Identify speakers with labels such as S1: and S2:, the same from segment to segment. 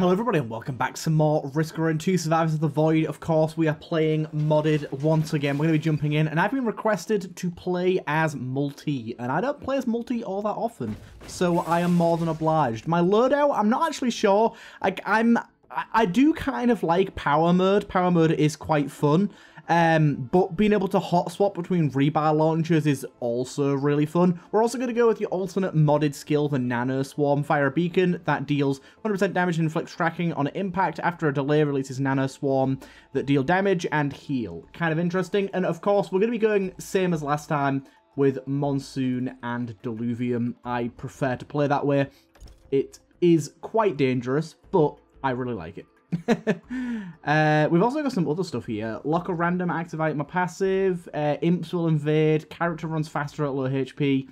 S1: Hello everybody and welcome back to more Risk Rain 2 Survivors of the Void. Of course, we are playing modded once again. We're going to be jumping in and I've been requested to play as MUL-T and I don't play as MUL-T all that often. So I am more than obliged. My loadout, I'm not actually sure. I, I'm I do kind of like power mode. Power mode is quite fun. Um, but being able to hot swap between rebar launchers is also really fun. We're also going to go with the alternate modded skill, the Nano Swarm Fire Beacon, that deals 100% damage and inflicts tracking on impact after a delay releases Nano Swarm that deal damage and heal. Kind of interesting. And of course, we're going to be going same as last time with Monsoon and Diluvium. I prefer to play that way. It is quite dangerous, but I really like it. uh, we've also got some other stuff here. Lock a random, activate my passive. Uh, imps will invade. Character runs faster at low HP.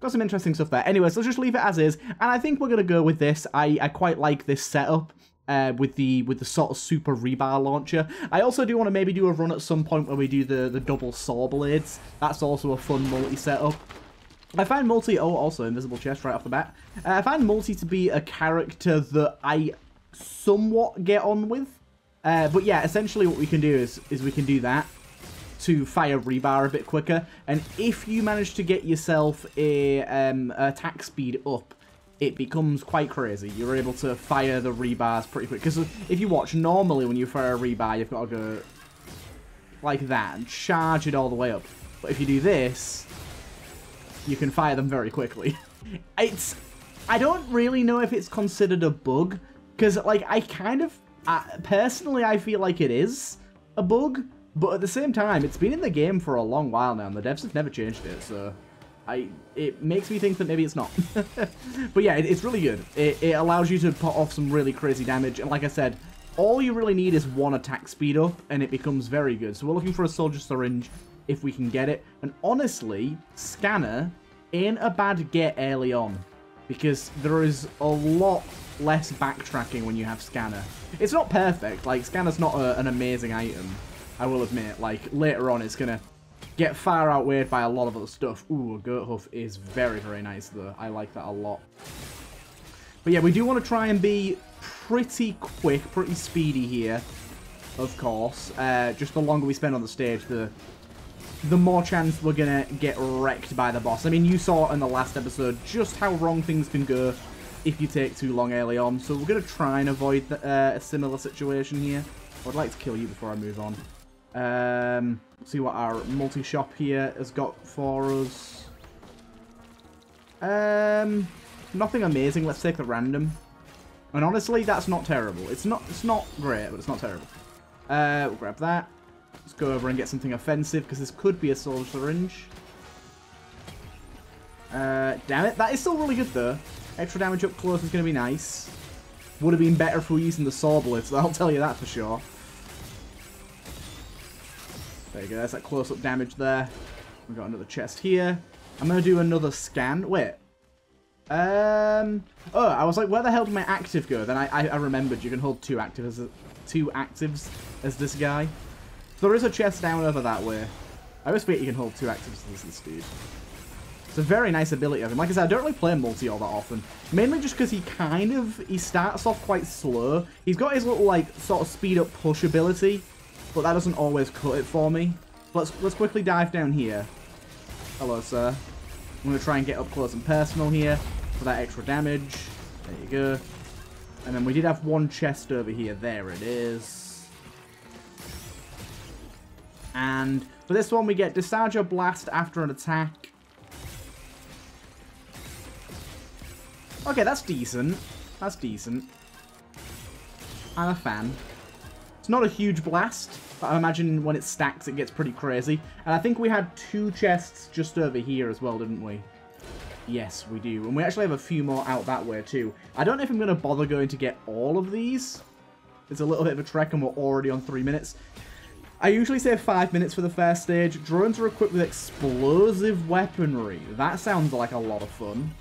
S1: Got some interesting stuff there. Anyways, let's just leave it as is. And I think we're going to go with this. I, I quite like this setup. Uh, with the with the sort of super rebar launcher. I also do want to maybe do a run at some point where we do the, the double saw blades. That's also a fun MUL-T setup. I find MUL-T, oh, also invisible chest right off the bat. Uh, I find MUL-T to be a character that I somewhat get on with. Uh, but yeah, essentially what we can do is, is we can do that to fire rebar a bit quicker. And if you manage to get yourself a um, attack speed up, it becomes quite crazy. You're able to fire the rebars pretty quick. Because if you watch, normally when you fire a rebar, you've got to go like that and charge it all the way up. But if you do this, you can fire them very quickly. it's... I don't really know if it's considered a bug, because, like, I kind of, uh, personally, I feel like it is a bug, but at the same time, it's been in the game for a long while now, and the devs have never changed it, so I it makes me think that maybe it's not. but yeah, it, it's really good. It, it allows you to put off some really crazy damage, and like I said, all you really need is one attack speed up, and it becomes very good. So we're looking for a soldier syringe if we can get it. And honestly, scanner ain't a bad get early on, because there is a lot less backtracking when you have Scanner. It's not perfect, like, Scanner's not a, an amazing item, I will admit. Like, later on, it's gonna get far outweighed by a lot of other stuff. Ooh, a Goat Hoof is very, very nice, though. I like that a lot. But yeah, we do want to try and be pretty quick, pretty speedy here, of course. Uh, just the longer we spend on the stage, the the more chance we're going to get wrecked by the boss. I mean, you saw in the last episode just how wrong things can go if you take too long early on. So we're going to try and avoid the, uh, a similar situation here. I'd like to kill you before I move on. Um, see what our multi-shop here has got for us. Um, nothing amazing. Let's take the random. And honestly, that's not terrible. It's not it's not great, but it's not terrible. Uh, we'll grab that. Let's go over and get something offensive, because this could be a soul syringe. Uh, damn it. That is still really good, though. Extra damage up close is going to be nice. Would have been better if we were using the saw blitz, I'll tell you that for sure. There you go, that's that close-up damage there. We've got another chest here. I'm going to do another scan. Wait. Um. Oh, I was like, where the hell did my active go? Then I, I, I remembered you can hold two actives, as, two actives as this guy. There is a chest down over that way. I always forget you can hold two actives this dude. It's a very nice ability of him. Like I said, I don't really play MUL-T all that often. Mainly just because he kind of, he starts off quite slow. He's got his little, like, sort of speed up push ability, but that doesn't always cut it for me. Let's, let's quickly dive down here. Hello, sir. I'm going to try and get up close and personal here for that extra damage. There you go. And then we did have one chest over here. There it is. And for this one, we get Discharge Blast after an attack. Okay, that's decent. That's decent. I'm a fan. It's not a huge blast, but I imagine when it stacks, it gets pretty crazy. And I think we had two chests just over here as well, didn't we? Yes, we do. And we actually have a few more out that way, too. I don't know if I'm going to bother going to get all of these. It's a little bit of a trek, and we're already on three minutes. I usually say five minutes for the first stage. Drones are equipped with explosive weaponry. That sounds like a lot of fun.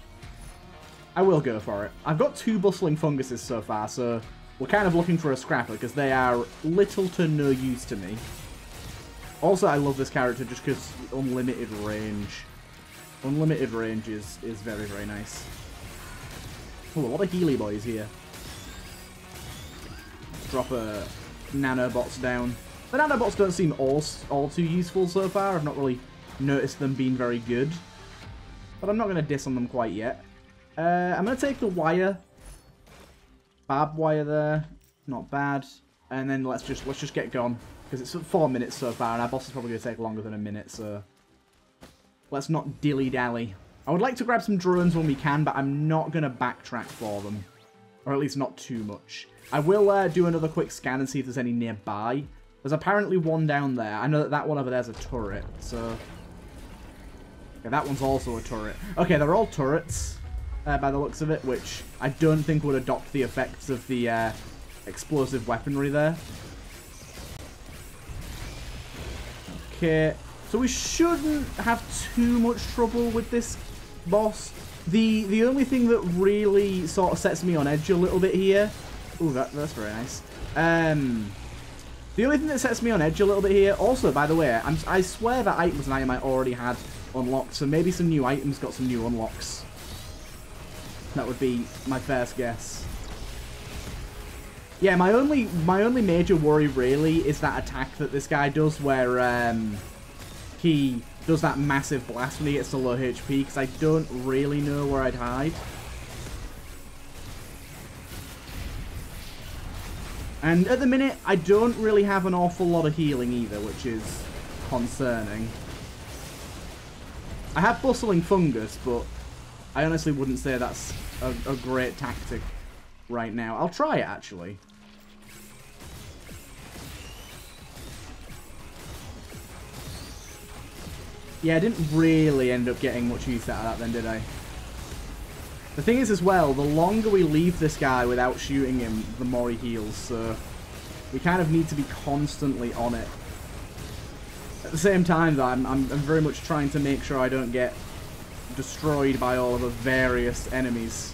S1: I will go for it. I've got two bustling funguses so far, so we're kind of looking for a scrapper because they are little to no use to me. Also, I love this character just because unlimited range. Unlimited range is, is very, very nice. Oh, a lot of Healy boys here. drop a nanobots down. The nanobots don't seem all, all too useful so far. I've not really noticed them being very good. But I'm not going to diss on them quite yet. Uh, I'm going to take the wire. Barbed wire there. Not bad. And then let's just let's just get gone. Because it's four minutes so far, and our boss is probably going to take longer than a minute, so... Let's not dilly-dally. I would like to grab some drones when we can, but I'm not going to backtrack for them. Or at least not too much. I will uh, do another quick scan and see if there's any nearby. There's apparently one down there. I know that that one over there's a turret, so... Okay, that one's also a turret. Okay, they're all turrets, uh, by the looks of it, which I don't think would adopt the effects of the uh, explosive weaponry there. Okay, so we shouldn't have too much trouble with this boss. The the only thing that really sort of sets me on edge a little bit here... Ooh, that, that's very nice. Um, the only thing that sets me on edge a little bit here... Also, by the way, I'm, I swear that items and item I already had unlocked, so maybe some new items got some new unlocks. That would be my first guess. Yeah, my only my only major worry really is that attack that this guy does where um, he does that massive blast when he gets to low HP because I don't really know where I'd hide. And at the minute, I don't really have an awful lot of healing either, which is concerning. I have bustling fungus, but I honestly wouldn't say that's a, a great tactic right now. I'll try it, actually. Yeah, I didn't really end up getting much use out of that then, did I? The thing is as well, the longer we leave this guy without shooting him, the more he heals, so we kind of need to be constantly on it. At the same time, though, I'm, I'm, I'm very much trying to make sure I don't get destroyed by all of the various enemies.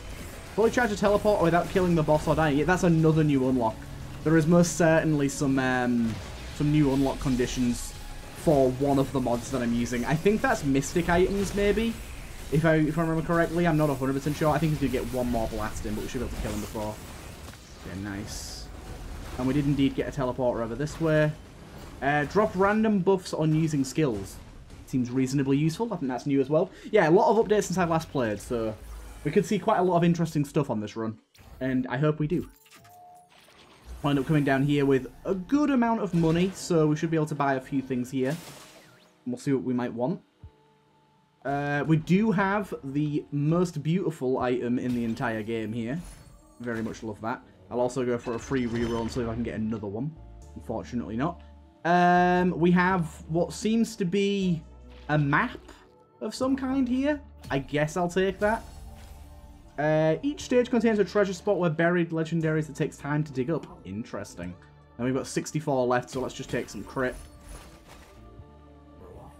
S1: Fully charge a teleport without killing the boss or dying. Yeah, that's another new unlock. There is most certainly some um, some new unlock conditions for one of the mods that I'm using. I think that's Mystic items, maybe? If I if I remember correctly, I'm not 100% sure. I think he's going to get one more blast in, but we should be able to kill him before. Yeah, nice. And we did indeed get a teleporter over this way. Uh, drop random buffs on using skills. Seems reasonably useful. I think that's new as well. Yeah, a lot of updates since I last played, so we could see quite a lot of interesting stuff on this run. And I hope we do. Wind up coming down here with a good amount of money, so we should be able to buy a few things here. We'll see what we might want. Uh, we do have the most beautiful item in the entire game here. Very much love that. I'll also go for a free reroll and see if I can get another one. Unfortunately not. Um, we have what seems to be a map of some kind here. I guess I'll take that. Uh, each stage contains a treasure spot where buried legendaries that takes time to dig up. Interesting. And we've got 64 left, so let's just take some crit.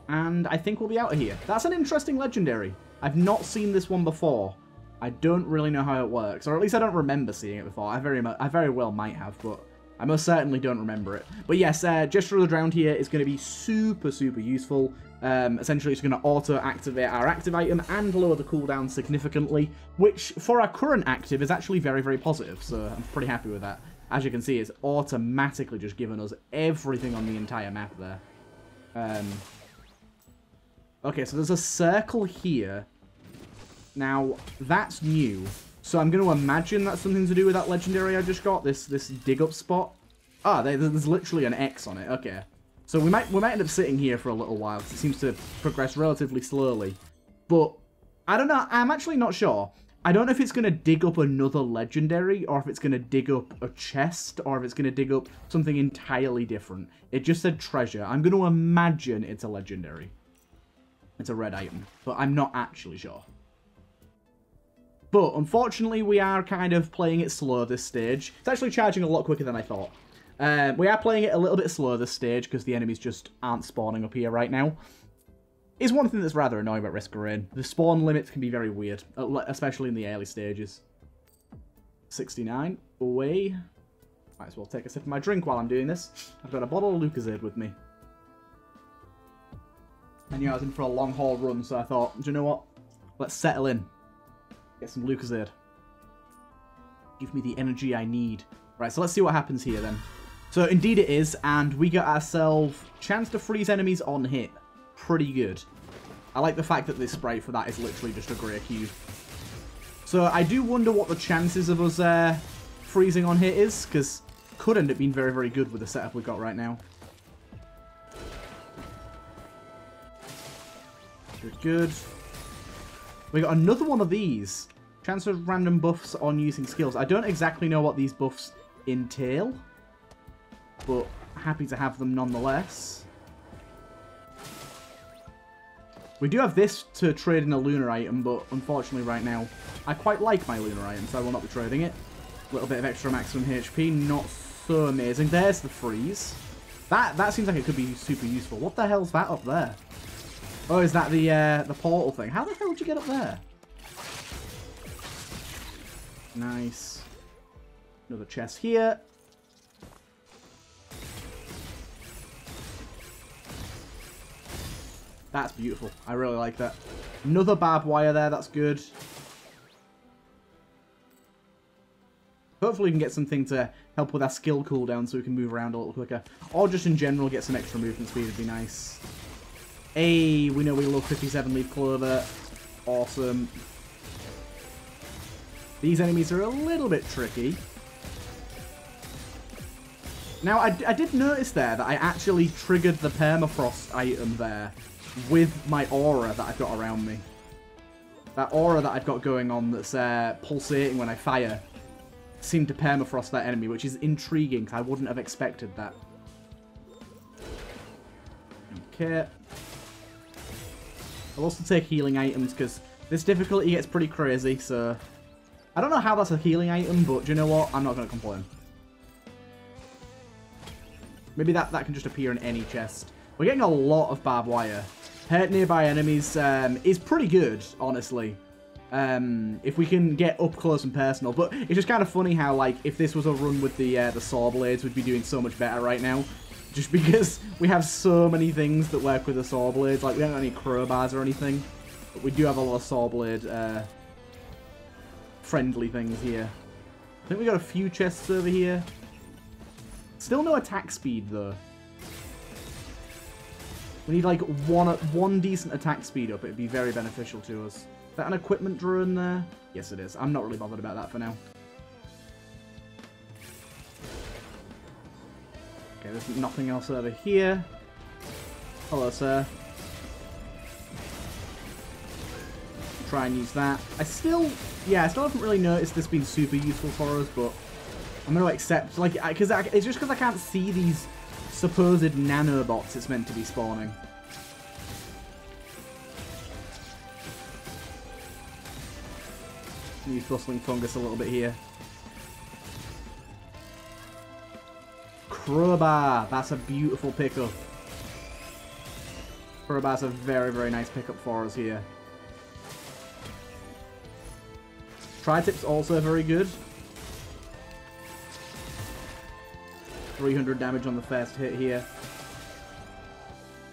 S1: And I think we'll be out of here. That's an interesting legendary. I've not seen this one before. I don't really know how it works, or at least I don't remember seeing it before. I very, much, I very well might have, but I most certainly don't remember it. But yes, uh, Gesture of the Drowned here is going to be super, super useful. Um, essentially, it's going to auto-activate our active item and lower the cooldown significantly, which for our current active is actually very, very positive, so I'm pretty happy with that. As you can see, it's automatically just given us everything on the entire map there. Um, okay, so there's a circle here. Now, that's new. So I'm going to imagine that's something to do with that legendary I just got, this this dig up spot. Ah, there's literally an X on it. Okay. So we might we might end up sitting here for a little while because it seems to progress relatively slowly. But I don't know. I'm actually not sure. I don't know if it's going to dig up another legendary or if it's going to dig up a chest or if it's going to dig up something entirely different. It just said treasure. I'm going to imagine it's a legendary. It's a red item, but I'm not actually sure. But unfortunately, we are kind of playing it slow this stage. It's actually charging a lot quicker than I thought. Uh, we are playing it a little bit slow this stage because the enemies just aren't spawning up here right now. Is one thing that's rather annoying about Risk of Rain. The spawn limits can be very weird, especially in the early stages. 69, away. Might as well take a sip of my drink while I'm doing this. I've got a bottle of Lucozade with me. I knew I was in for a long haul run, so I thought, do you know what? Let's settle in. Get some Lucozade. Give me the energy I need Right, so let's see what happens here then. So indeed it is, and we get ourselves chance to freeze enemies on hit. Pretty good. I like the fact that this sprite for that is literally just a grey cube. So I do wonder what the chances of us uh, freezing on hit is, because could end up being very, very good with the setup we've got right now. Good, good. We got another one of these. Chance of random buffs on using skills. I don't exactly know what these buffs entail, but happy to have them nonetheless. We do have this to trade in a lunar item, but unfortunately right now, I quite like my lunar item, so I will not be trading it. A little bit of extra maximum HP, not so amazing. There's the freeze. That that seems like it could be super useful. What the hell's that up there? Oh, is that the uh, the portal thing? How the hell did you get up there? Nice. Another chest here. That's beautiful. I really like that. Another barbed wire there. That's good. Hopefully we can get something to help with our skill cooldown so we can move around a little quicker. Or just in general get some extra movement speed would be nice. Hey, we know we love 57 leaf clover. Awesome. These enemies are a little bit tricky. Now, I, I did notice there that I actually triggered the permafrost item there with my aura that I've got around me. That aura that I've got going on that's uh, pulsating when I fire seemed to permafrost that enemy, which is intriguing because I wouldn't have expected that. Okay. I'll also take healing items because this difficulty gets pretty crazy, so... I don't know how that's a healing item, but you know what? I'm not going to complain. Maybe that, that can just appear in any chest. We're getting a lot of barbed wire. Hurt nearby enemies um, is pretty good, honestly. Um, if we can get up close and personal. But it's just kind of funny how, like, if this was a run with the uh, the saw blades, we'd be doing so much better right now. Just because we have so many things that work with the saw blades. Like, we don't have any crowbars or anything. But we do have a lot of saw blade uh, friendly things here. I think we got a few chests over here. Still no attack speed, though. We need, like, one one decent attack speed up. It'd be very beneficial to us. Is that an equipment drone there? Yes, it is. I'm not really bothered about that for now. There's nothing else over here. Hello, sir. Try and use that. I still, yeah, I still haven't really noticed this being super useful for us, but I'm going to accept, like, because it's just because I can't see these supposed nanobots it's meant to be spawning. Use bustling fungus a little bit here. Crowbar. That's a beautiful pickup. Crowbar's a very, very nice pickup for us here. Tri-tip's also very good. 300 damage on the first hit here.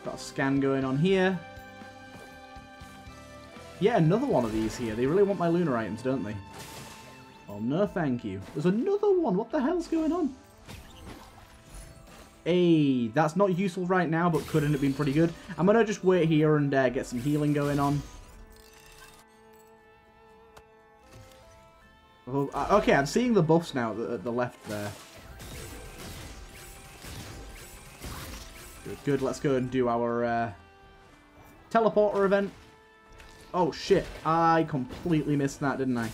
S1: Got a scan going on here. Yeah, another one of these here. They really want my lunar items, don't they? Oh, no thank you. There's another one. What the hell's going on? Hey, that's not useful right now, but could end up being pretty good. I'm going to just wait here and uh, get some healing going on. Oh, uh, okay, I'm seeing the buffs now at the left there. Good, good. Let's go and do our uh, teleporter event. Oh, shit. I completely missed that, didn't I?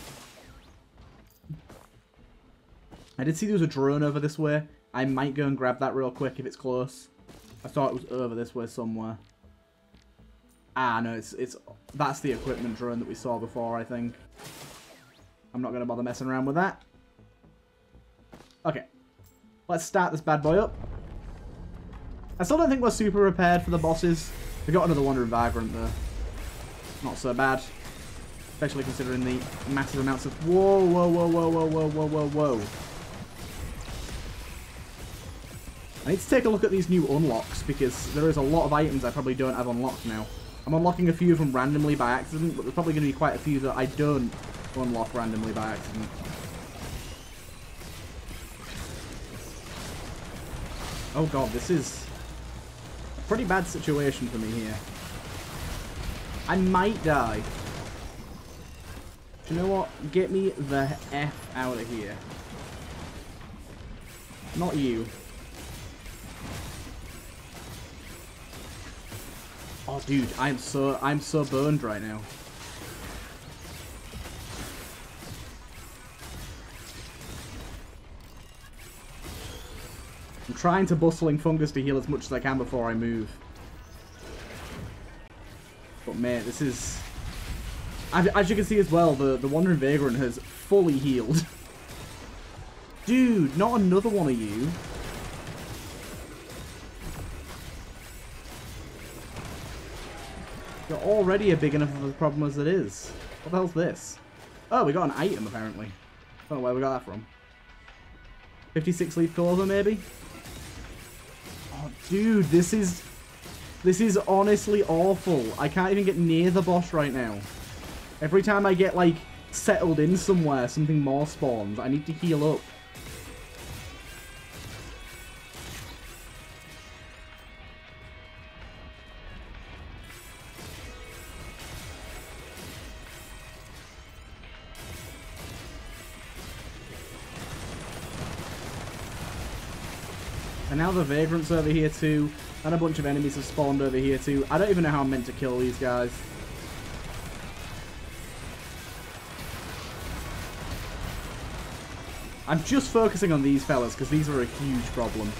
S1: I did see there was a drone over this way. I might go and grab that real quick if it's close. I thought it was over this way somewhere. Ah, no, it's it's that's the equipment drone that we saw before, I think. I'm not going to bother messing around with that. Okay. Let's start this bad boy up. I still don't think we're super prepared for the bosses. We got another Wandering Vagrant, though. Not so bad. Especially considering the massive amounts of... Whoa, whoa, whoa, whoa, whoa, whoa, whoa, whoa, whoa. I need to take a look at these new unlocks, because there is a lot of items I probably don't have unlocked now. I'm unlocking a few of them randomly by accident, but there's probably going to be quite a few that I don't unlock randomly by accident. Oh god, this is a pretty bad situation for me here. I might die. Do you know what? Get me the F out of here. Not you. Oh dude, I'm so I'm so burned right now. I'm trying to bustling fungus to heal as much as I can before I move. But mate, this is... As you can see as well, the, the Wandering Vagrant has fully healed. Dude, not another one of you. You're already a big enough of a problem as it is. What the hell's this? Oh, we got an item, apparently. I don't know where we got that from. 56 leaf clover, maybe? Oh, dude, this is... This is honestly awful. I can't even get near the boss right now. Every time I get, like, settled in somewhere, something more spawns. I need to heal up. And now the Vagrant's over here too. And a bunch of enemies have spawned over here too. I don't even know how I'm meant to kill these guys. I'm just focusing on these fellas because these are a huge problem.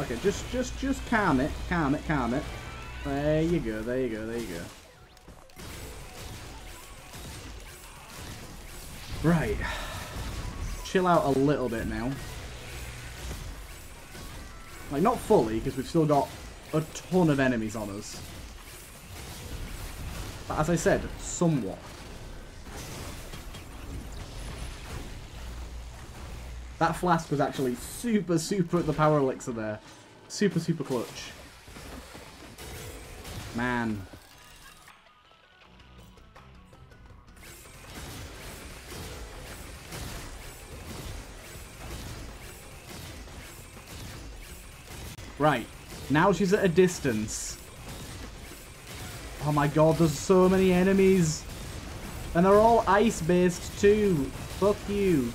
S1: Okay, just, just, just calm it, calm it, calm it. There you go, there you go, there you go. Right. Chill out a little bit now. Like, not fully, because we've still got a ton of enemies on us. But as I said, somewhat. That flask was actually super, super the power elixir there. Super, super clutch. Man. Right. Now she's at a distance. Oh my god, there's so many enemies. And they're all ice-based too. Fuck you.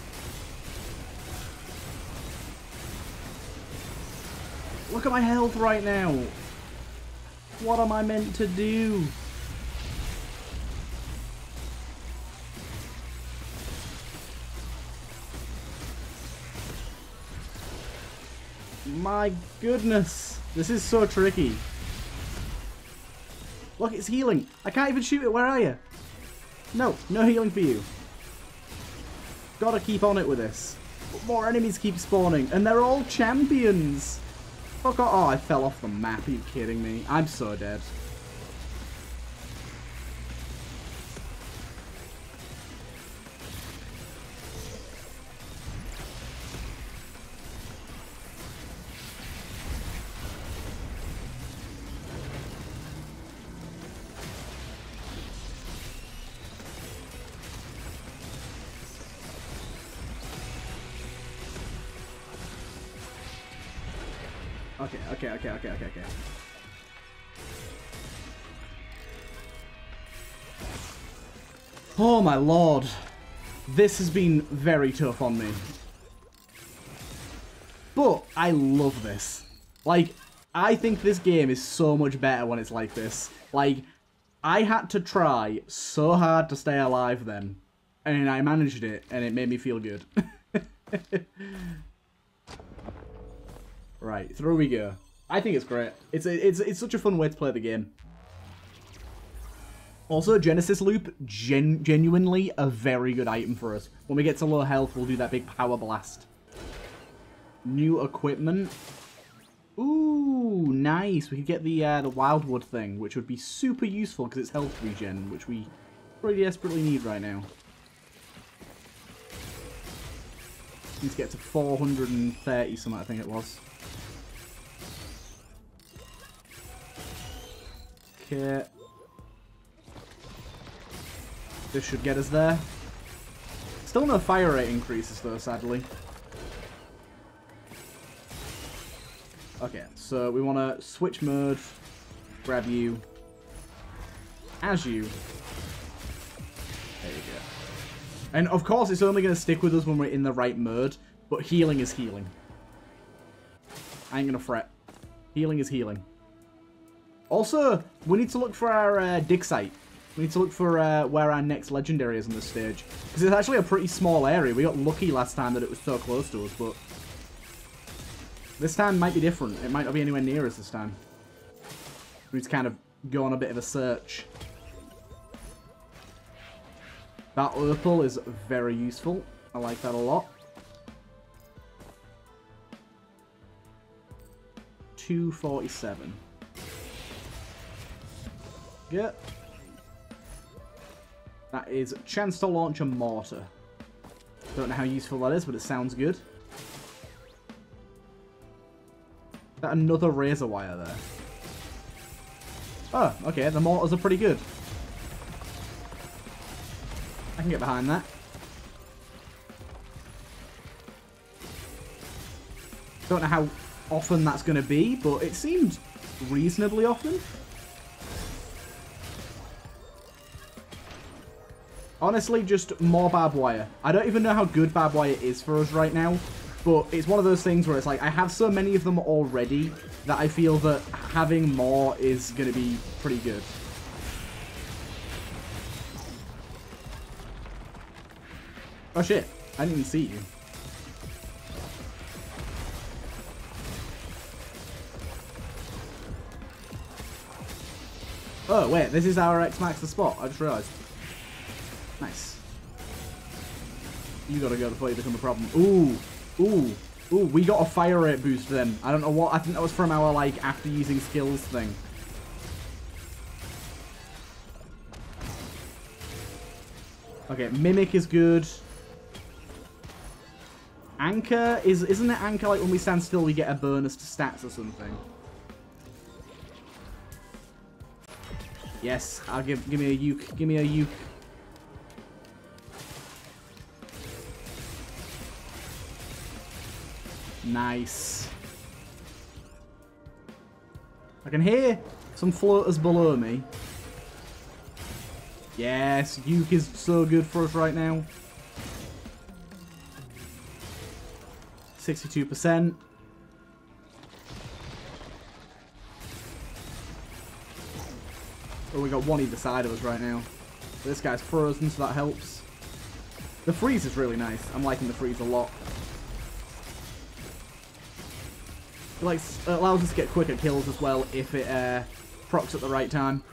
S1: Look at my health right now. What am I meant to do? My goodness. This is so tricky. Look, it's healing. I can't even shoot it. Where are you? No, no healing for you. Gotta keep on it with this. But more enemies keep spawning, and they're all champions. Fuck off. Oh, I fell off the map. Are you kidding me? I'm so dead. Okay, okay, okay, okay, okay, okay. Oh my lord. This has been very tough on me. But I love this. Like, I think this game is so much better when it's like this. Like, I had to try so hard to stay alive then. And I managed it, and it made me feel good. Right, through we go. I think it's great. It's a, it's it's such a fun way to play the game. Also, Genesis Loop, gen genuinely a very good item for us. When we get to low health, we'll do that big power blast. New equipment. Ooh, nice. We could get the uh, the Wildwood thing, which would be super useful because it's health regen, which we pretty desperately need right now. Need to get to 430 something, I think it was. Okay. This should get us there. Still no fire rate increases though, sadly. Okay, so we want to switch mode, grab you, as you. There you go. And of course, it's only going to stick with us when we're in the right mode, but healing is healing. I ain't going to fret. Healing is healing. Also, we need to look for our uh, dig site. We need to look for uh, where our next legendary is on this stage. Because it's actually a pretty small area. We got lucky last time that it was so close to us, but... This time might be different. It might not be anywhere near us this time. We need to kind of go on a bit of a search. That opal is very useful. I like that a lot. 247. Yeah. That is chance to launch a mortar. Don't know how useful that is, but it sounds good. That another razor wire there. Oh, okay, the mortars are pretty good. I can get behind that. Don't know how often that's going to be, but it seemed reasonably often. Honestly, just more barbed wire. I don't even know how good barbed wire is for us right now, but it's one of those things where it's like, I have so many of them already that I feel that having more is going to be pretty good. Oh shit, I didn't even see you. Oh, wait, this is our X-Max the spot, I just realised. Nice. You gotta go before you become a problem. Ooh, ooh, ooh, we got a fire rate boost then. I don't know what, I think that was from our, like, after using skills thing. Okay, Mimic is good. Anchor is isn't it anchor like when we stand still we get a bonus to stats or something? Yes, I'll give give me a uke. Give me a uke. Nice. I can hear some floaters below me. Yes, uke is so good for us right now. 62%. Oh, we got one either side of us right now. This guy's frozen, so that helps. The freeze is really nice. I'm liking the freeze a lot. Likes, it allows us to get quicker kills as well if it uh, procs at the right time.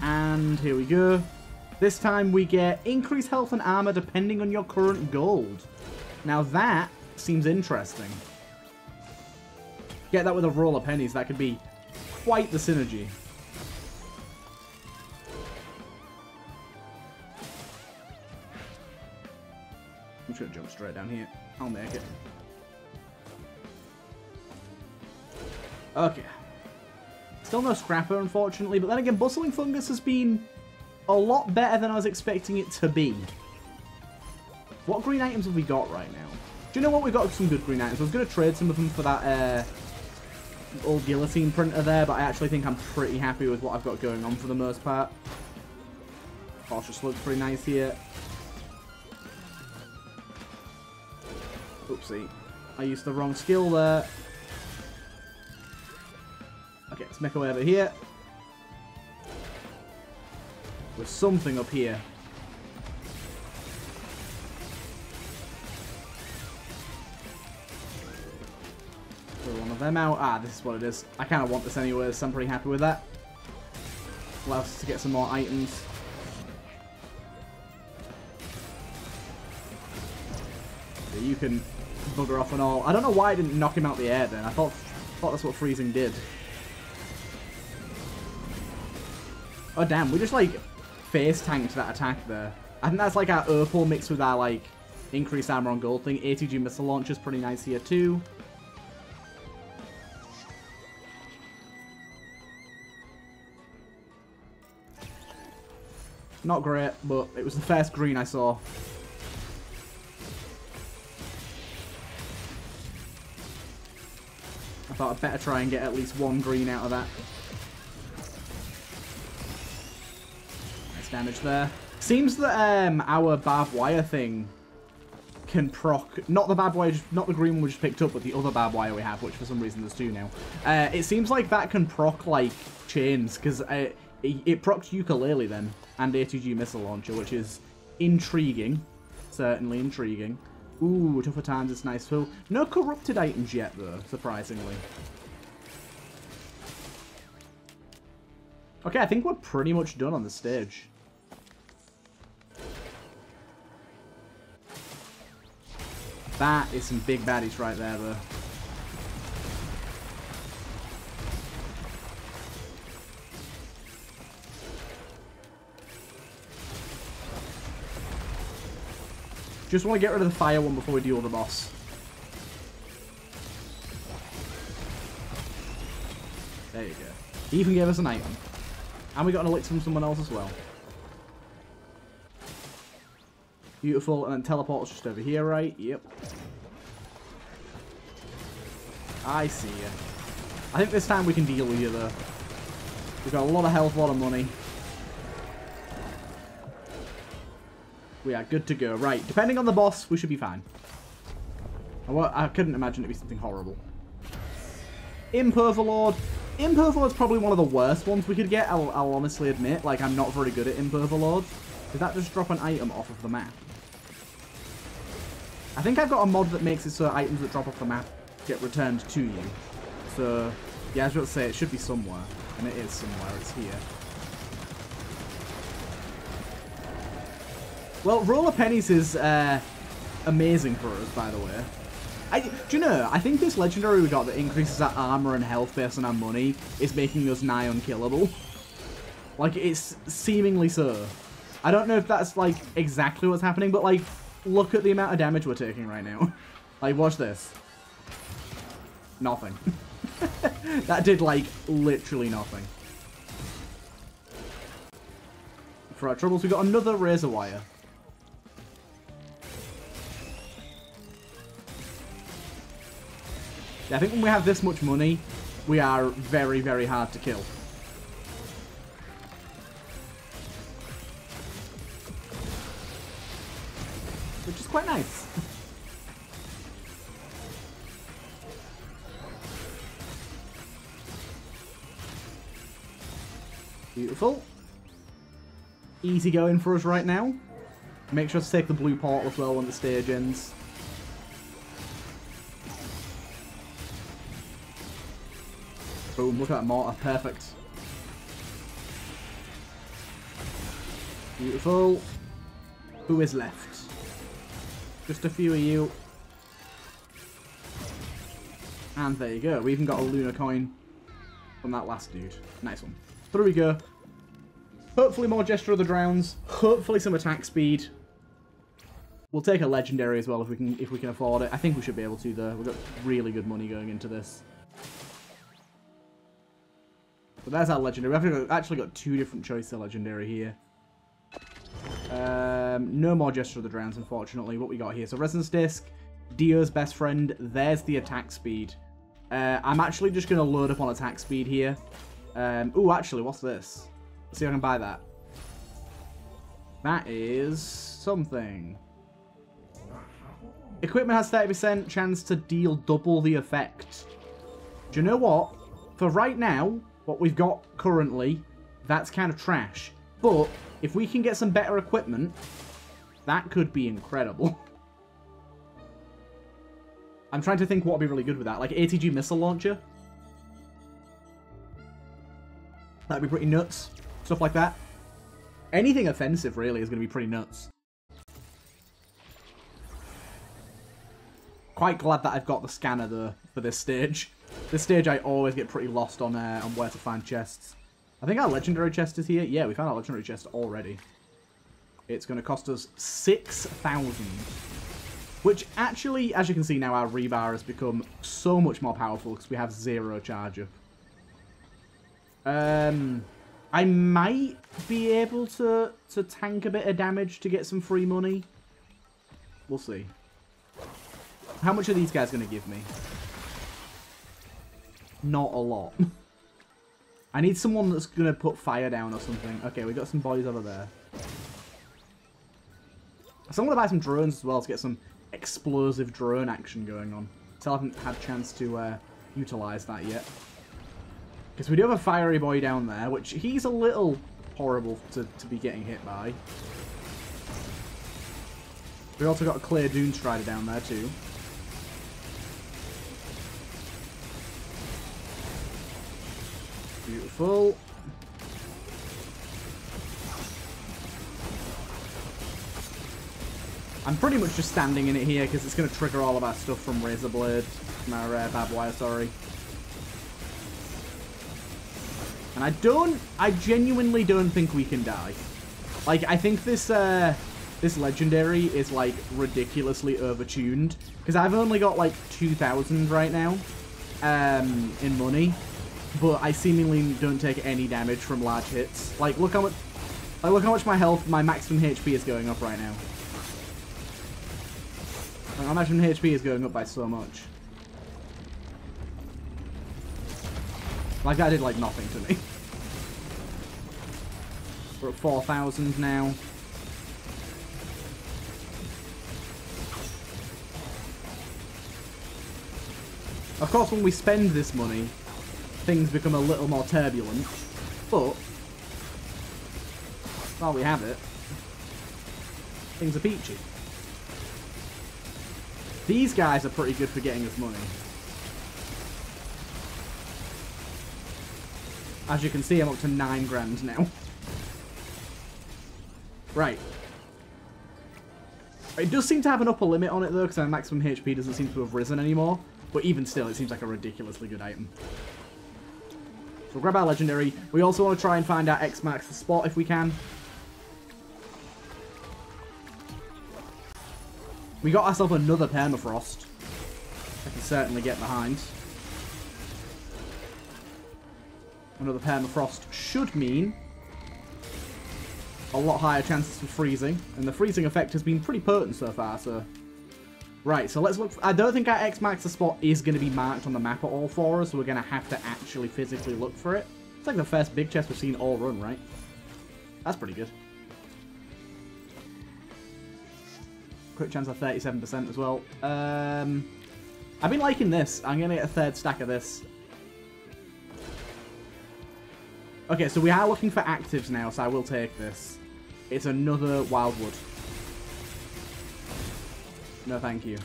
S1: And here we go. This time we get increased health and armor depending on your current gold. Now that seems interesting. Get that with a roll of pennies. That could be quite the synergy. I'm just going to jump straight down here. I'll make it. Okay. Still no scrapper, unfortunately, but then again, Bustling Fungus has been a lot better than I was expecting it to be. What green items have we got right now? Do you know what? We've got some good green items. I was going to trade some of them for that uh, old guillotine printer there, but I actually think I'm pretty happy with what I've got going on for the most part. Cautious looks pretty nice here. Oopsie. I used the wrong skill there. Okay, let's make our way over here. With something up here. one of them out. Ah, this is what it is. I kind of want this anyway, so I'm pretty happy with that. Allows us to get some more items. You can bugger off and all. I don't know why I didn't knock him out the air then. I thought, thought that's what freezing did. Oh damn, we just like face tanked that attack there. I think that's like our Opal mixed with our like increased armor on gold thing. ATG missile launcher is pretty nice here too. Not great, but it was the first green I saw. I thought I'd better try and get at least one green out of that. Nice damage there. Seems that um, our barbed wire thing can proc, not the barbed wire, not the green one we just picked up, but the other barbed wire we have, which for some reason there's two now. Uh, it seems like that can proc, like, chains, because uh, it, it procs Ukulele then, and ATG missile launcher, which is intriguing. Certainly intriguing. Ooh, tougher times, it's nice. So, no corrupted items yet, though, surprisingly. Okay, I think we're pretty much done on the stage. That is some big baddies right there, though. Just want to get rid of the fire one before we deal with the boss. There you go. He even gave us an item. And we got an elixir from someone else as well. Beautiful. And then teleport's just over here, right? Yep. I see you. I think this time we can deal with you, though. We've got a lot of health, a lot of money. We are good to go. Right, depending on the boss, we should be fine. I, I couldn't imagine it'd be something horrible. Imp Overlord. Imp Overlord's probably one of the worst ones we could get, I'll, I'll honestly admit. Like, I'm not very good at Imp Overlord. Did that just drop an item off of the map? I think I've got a mod that makes it so items that drop off the map get returned to you. So, yeah, I was about to say, it should be somewhere. And it is somewhere. It's here. Well, Roll of Pennies is uh, amazing for us, by the way. I, do you know, I think this legendary we got that increases our armor and health based on our money is making us nigh unkillable. Like, it's seemingly so. I don't know if that's, like, exactly what's happening, but, like, look at the amount of damage we're taking right now. like, watch this. Nothing. that did, like, literally nothing. For our troubles, we got another razor wire. Yeah, I think when we have this much money, we are very, very hard to kill. Quite nice. Beautiful. Easy going for us right now. Make sure to take the blue portal as well when the stage ends. Boom, look at that mortar. Perfect. Beautiful. Who is left? Just a few of you. And there you go. We even got a lunar coin from that last dude. Nice one. Through we go. Hopefully more Gesture of the Drowns. Hopefully some attack speed. We'll take a legendary as well if we can if we can afford it. I think we should be able to though. We've got really good money going into this. But there's our legendary. We've actually got two different choices of legendary here. Um, no more Gesture of the Drowns, unfortunately. What we got here? So Resonance Disc, Dio's best friend. There's the attack speed. Uh, I'm actually just going to load up on attack speed here. Um, oh, actually, what's this? Let's see if I can buy that. That is something. Equipment has 30% chance to deal double the effect. Do you know what? For right now, what we've got currently, that's kind of trash. But if we can get some better equipment, that could be incredible. I'm trying to think what would be really good with that. Like ATG missile launcher. That'd be pretty nuts. Stuff like that. Anything offensive, really, is going to be pretty nuts. Quite glad that I've got the scanner, though, for this stage. This stage I always get pretty lost on, uh, on where to find chests. I think our legendary chest is here. Yeah, we found our legendary chest already. It's going to cost us 6,000. Which actually, as you can see now, our rebar has become so much more powerful because we have zero charge up. Um, I might be able to, to tank a bit of damage to get some free money. We'll see. How much are these guys going to give me? Not a lot. I need someone that's going to put fire down or something. Okay, we got some bodies over there. So I'm going to buy some drones as well to get some explosive drone action going on. Still haven't had a chance to uh, utilize that yet. Because we do have a fiery boy down there, which he's a little horrible to, to be getting hit by. We also got a Clay Dunestrider down there too. Beautiful. I'm pretty much just standing in it here because it's going to trigger all of our stuff from Razor Blade, our uh, Barbed Wire, sorry. And I don't, I genuinely don't think we can die. Like, I think this, uh, this legendary is, like, ridiculously overtuned. Because I've only got, like, 2,000 right now, um, in money. But I seemingly don't take any damage from large hits. Like, look how much, like, look how much my health, my maximum HP is going up right now. My maximum HP is going up by so much. Like, that did, like, nothing to me. We're at 4,000 now. Of course, when we spend this money, things become a little more turbulent. But, while we have it, things are peachy. These guys are pretty good for getting us money. As you can see, I'm up to 9 grand now. right. It does seem to have an upper limit on it, though, because my maximum HP doesn't seem to have risen anymore. But even still, it seems like a ridiculously good item. We'll grab our legendary. We also want to try and find our X-Max the spot if we can. We got ourselves another permafrost. I can certainly get behind. Another permafrost should mean a lot higher chances for freezing. And the freezing effect has been pretty potent so far, so... Right, so let's look... I don't think our X-Max spot is going to be marked on the map at all for us, so we're going to have to actually physically look for it. It's like the first big chest we've seen all run, right? That's pretty good. Crit chance of 37% as well. Um, I've been liking this. I'm going to get a third stack of this. Okay, so we are looking for actives now, so I will take this. It's another Wildwood. No, thank you.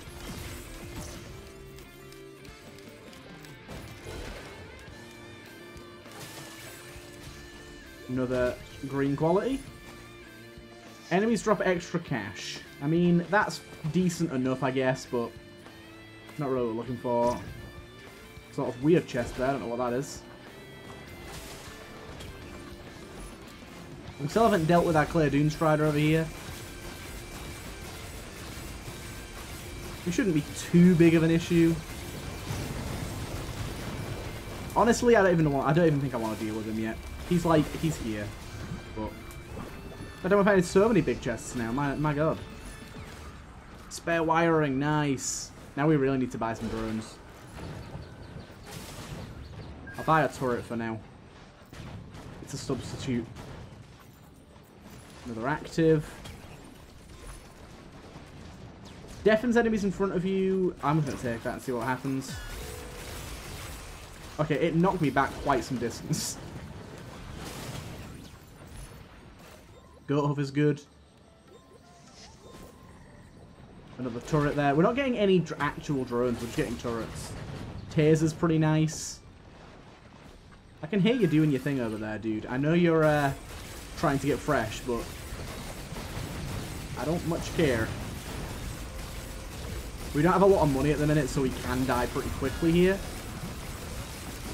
S1: Another green quality. Enemies drop extra cash. I mean, that's decent enough, I guess, but not really what we're looking for. Sort of weird chest there, I don't know what that is. We still haven't dealt with our Clay Dunestrider over here. It shouldn't be too big of an issue. Honestly, I don't even want. I don't even think I want to deal with him yet. He's like, he's here, but I don't had so many big chests now. My my god. Spare wiring, nice. Now we really need to buy some drones. I'll buy a turret for now. It's a substitute. Another active. Deafens enemies in front of you. I'm going to take that and see what happens. Okay, it knocked me back quite some distance. Goat is good. Another turret there. We're not getting any dr actual drones, we're just getting turrets. Taser's pretty nice. I can hear you doing your thing over there, dude. I know you're uh, trying to get fresh, but I don't much care. We don't have a lot of money at the minute, so we can die pretty quickly here.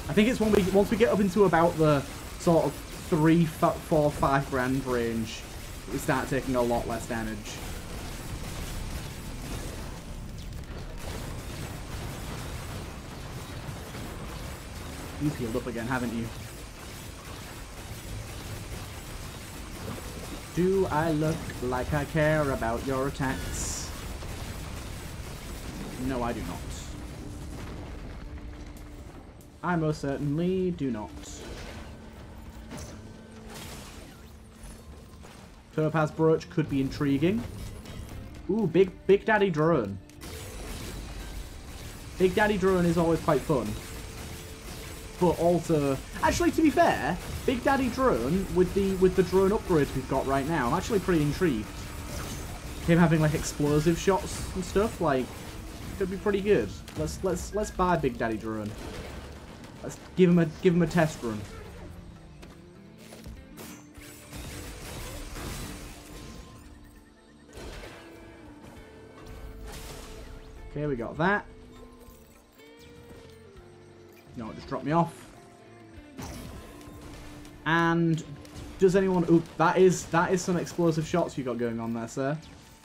S1: I think it's when we once we get up into about the sort of three, four, five grand range, we start taking a lot less damage. You've healed up again, haven't you? Do I look like I care about your attacks? No, I do not. I most certainly do not. Topaz Brooch could be intriguing. Ooh, Big Big Daddy Drone. Big Daddy Drone is always quite fun. But also, actually, to be fair, Big Daddy Drone with the with the drone upgrades we've got right now, I'm actually pretty intrigued. Him having like explosive shots and stuff, like, could be pretty good. Let's let's let's buy Big Daddy Drone. Let's give him a give him a test run. Okay, we got that. No, it just drop me off. And does anyone... Oop, that is, that is some explosive shots you got going on there, sir.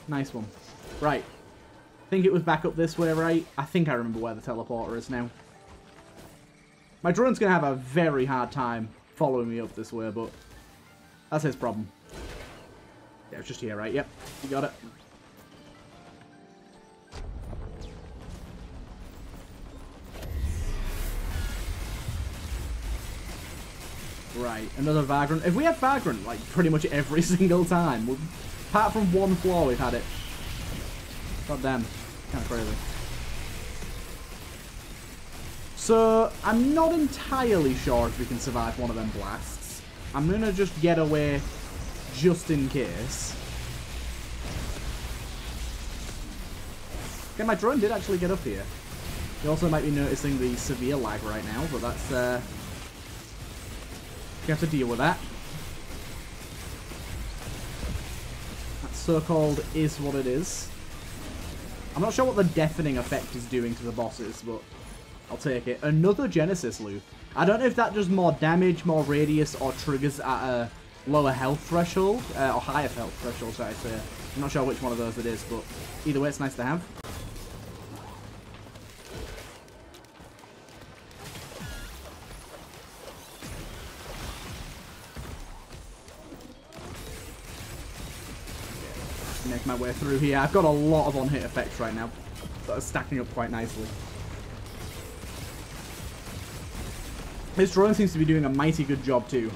S1: Nice one. Right. I think it was back up this way, right? I think I remember where the teleporter is now. My drone's going to have a very hard time following me up this way, but that's his problem. Yeah, it's just here, right? Yep, you got it. Right, another Vagrant. If we had Vagrant, like, pretty much every single time, apart from one floor, we've had it. God damn. Kind of crazy. So, I'm not entirely sure if we can survive one of them blasts. I'm going to just get away just in case. Okay, my drone did actually get up here. You also might be noticing the severe lag right now, but that's uh, you have to deal with that. That so-called is what it is. I'm not sure what the deafening effect is doing to the bosses, but I'll take it. Another Genesis loop. I don't know if that does more damage, more radius, or triggers at a lower health threshold, uh, or higher health threshold, should I say. I'm not sure which one of those it is, but either way, it's nice to have. My way through here. I've got a lot of on-hit effects right now that are stacking up quite nicely. This drone seems to be doing a mighty good job too.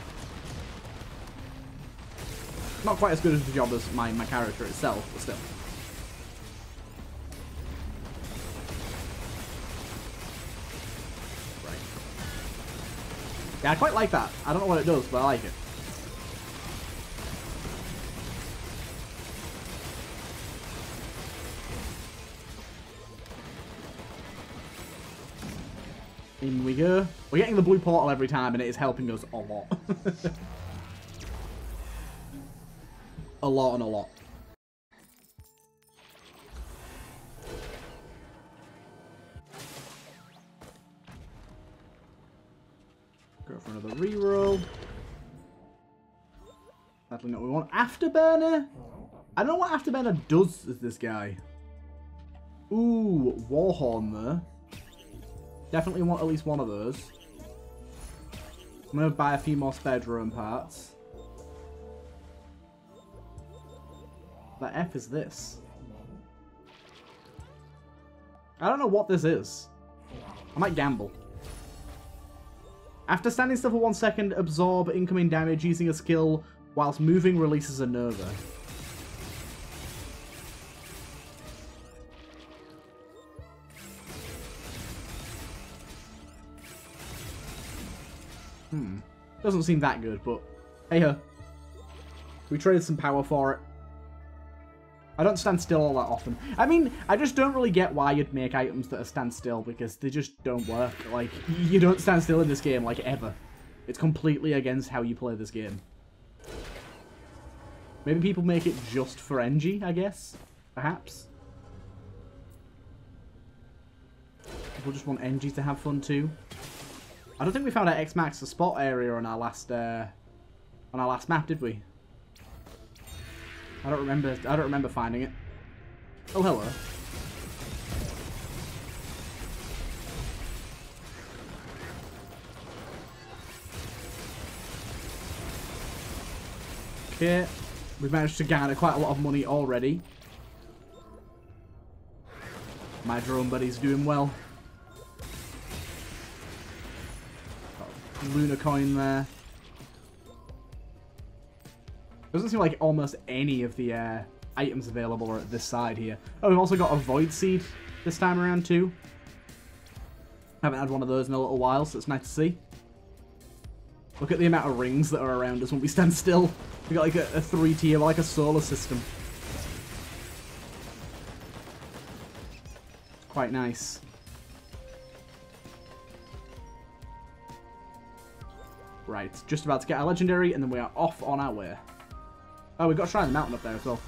S1: Not quite as good as the job as my, my character itself, but still. Right. Yeah, I quite like that. I don't know what it does, but I like it. We're getting the blue portal every time, and it is helping us a lot. a lot and a lot. Go for another reroll. Definitely not what we want. Afterburner? I don't know what Afterburner does as this guy. Ooh, Warhorn there. Definitely want at least one of those. I'm going to buy a few more spare drone parts. The F is this? I don't know what this is. I might gamble. After standing still for one second, absorb incoming damage using a skill whilst moving releases a Nova. Doesn't seem that good, but hey ho. We traded some power for it. I don't stand still all that often. I mean, I just don't really get why you'd make items that are stand still because they just don't work. Like, you don't stand still in this game, like, ever. It's completely against how you play this game. Maybe people make it just for Engie, I guess? Perhaps? People just want Engie to have fun too. I don't think we found our X Max the spot area on our last uh, on our last map, did we? I don't remember. I don't remember finding it. Oh, hello. Okay. We've managed to gather quite a lot of money already. My drone buddy's doing well. Got Lunar coin there. Doesn't seem like almost any of the uh, items available are at this side here. Oh, we've also got a Void Seed this time around too. Haven't had one of those in a little while, so it's nice to see. Look at the amount of rings that are around us when we stand still. We got like a, a three tier, like a solar system. It's quite nice. Right, just about to get our legendary, and then we are off on our way. Oh, we've got to try the Mountain up there as well.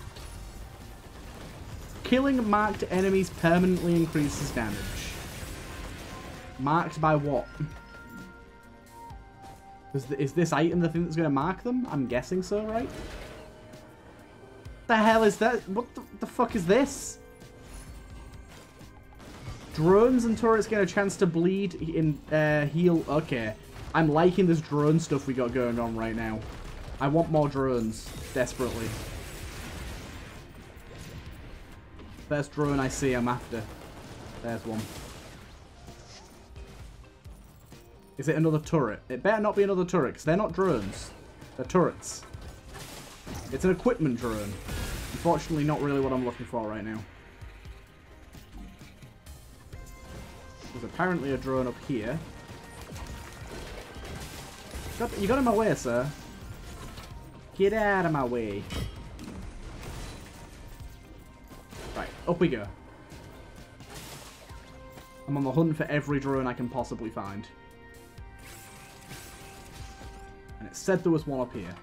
S1: Killing marked enemies permanently increases damage. Marked by what? Is, is this item the thing that's going to mark them? I'm guessing so, right? The hell is that? What the, the fuck is this? Drones and turrets get a chance to bleed in uh, heal. Okay. I'm liking this drone stuff we got going on right now. I want more drones. Desperately. First drone I see, I'm after. There's one. Is it another turret? It better not be another turret, because they're not drones. They're turrets. It's an equipment drone. Unfortunately, not really what I'm looking for right now. There's apparently a drone up here. You got in my way, sir. Get out of my way. Right, up we go. I'm on the hunt for every drone I can possibly find. And it said there was one up here.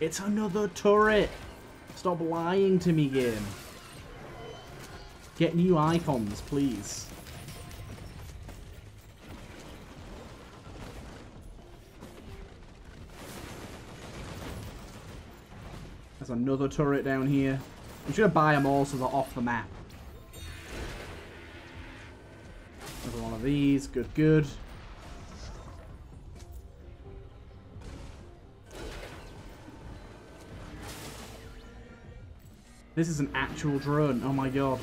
S1: It's another turret! Stop lying to me, game. Get new icons, please. There's another turret down here. I'm just going to buy them all so they're off the map. Another one of these. Good, good. This is an actual drone. Oh my god.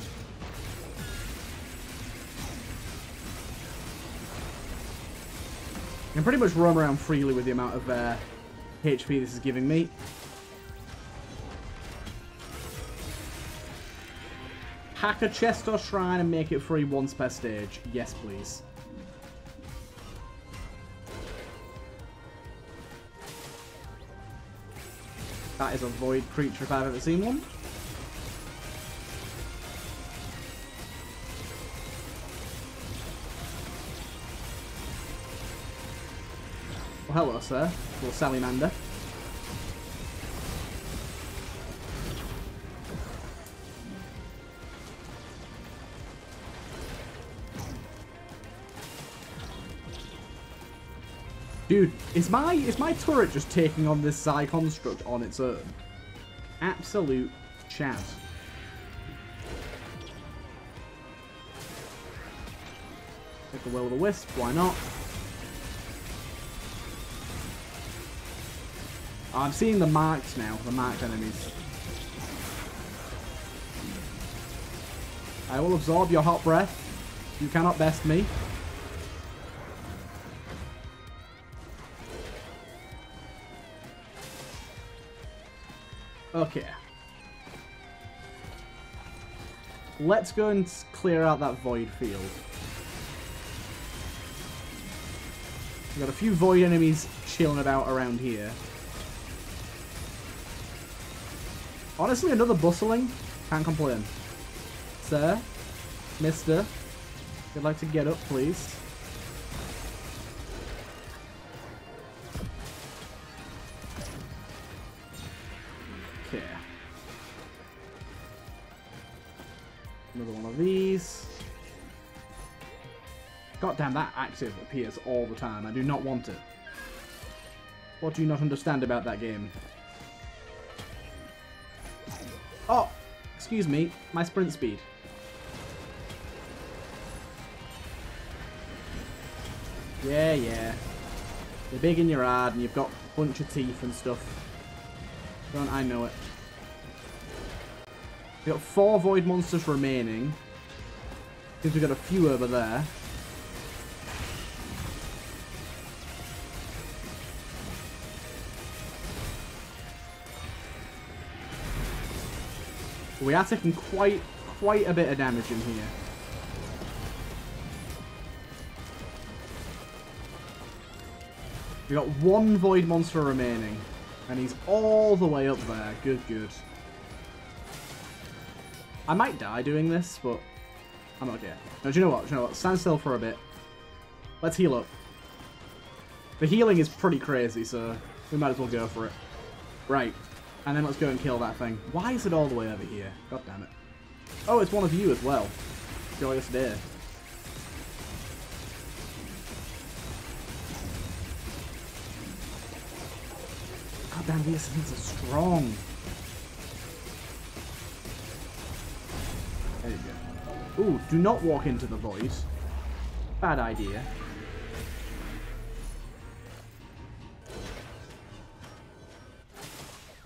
S1: I can pretty much roam around freely with the amount of uh, HP this is giving me. Hack a chest or shrine and make it free once per stage. Yes, please. That is a void creature if I've ever seen one. Well, hello, sir. Little salamander. Dude, is my is my turret just taking on this Xi construct on its own? Absolute chat. Take the will-o'-the-wisp, why not? Oh, I'm seeing the marks now, the marked enemies. I will absorb your hot breath. You cannot best me. Okay. Let's go and clear out that void field. We've got a few void enemies chilling about around here. Honestly, another bustling. Can't complain. Sir? Mister? You'd like to get up, please. That active appears all the time. I do not want it. What do you not understand about that game? Oh, excuse me, my sprint speed. Yeah, yeah. You're big in your ad and you've got a bunch of teeth and stuff. Don't I know it? We've got four void monsters remaining. Seems we've got a few over there. We are taking quite, quite a bit of damage in here. We got one void monster remaining. And he's all the way up there. Good, good. I might die doing this, but I'm okay. No, do you know what? Do you know what? Stand still for a bit. Let's heal up. The healing is pretty crazy, so we might as well go for it. Right. And then let's go and kill that thing. Why is it all the way over here? God damn it. Oh, it's one of you as well. Joy us day. God damn, these things are strong. There you go. Ooh, do not walk into the void. Bad idea.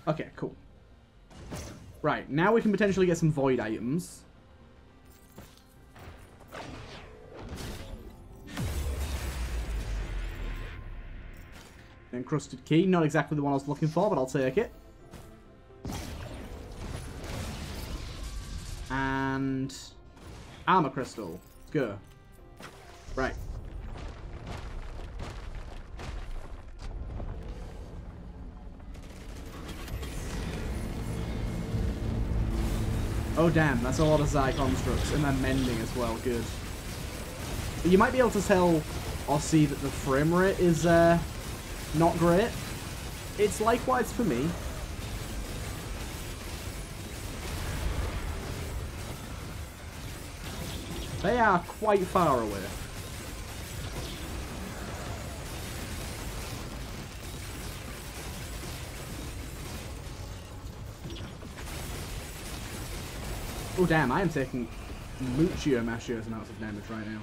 S1: Okay, cool. Right, now we can potentially get some void items. Encrusted key, not exactly the one I was looking for, but I'll take it. And armor crystal. Let's go. Right. Oh damn, that's a lot of Xi constructs, and then mending as well, good. You might be able to tell or see that the frame rate is uh, not great. It's likewise for me. They are quite far away. Oh damn, I am taking mucho machios amounts of damage right now.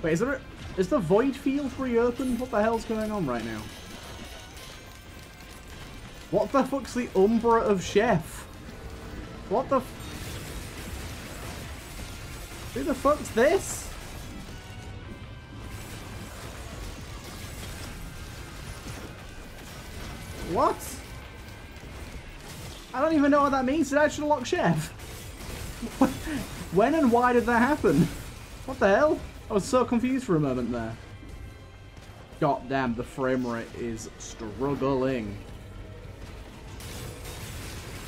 S1: Wait, is there a, is the void field reopened? What the hell's going on right now? What the fuck's the Umbra of Chef? What the Who the fuck's this? What? I don't even know what that means. Did I actually lock Chef? When and why did that happen? What the hell? I was so confused for a moment there. God damn, the frame rate is struggling.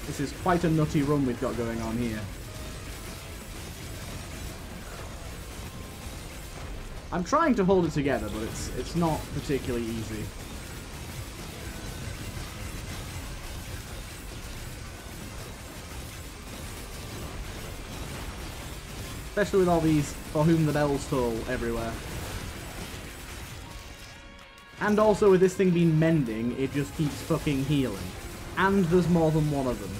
S1: This is quite a nutty run we've got going on here. I'm trying to hold it together, but it's it's not particularly easy. Especially with all these for whom the bells toll everywhere. And also with this thing being mending, it just keeps fucking healing. And there's more than one of them.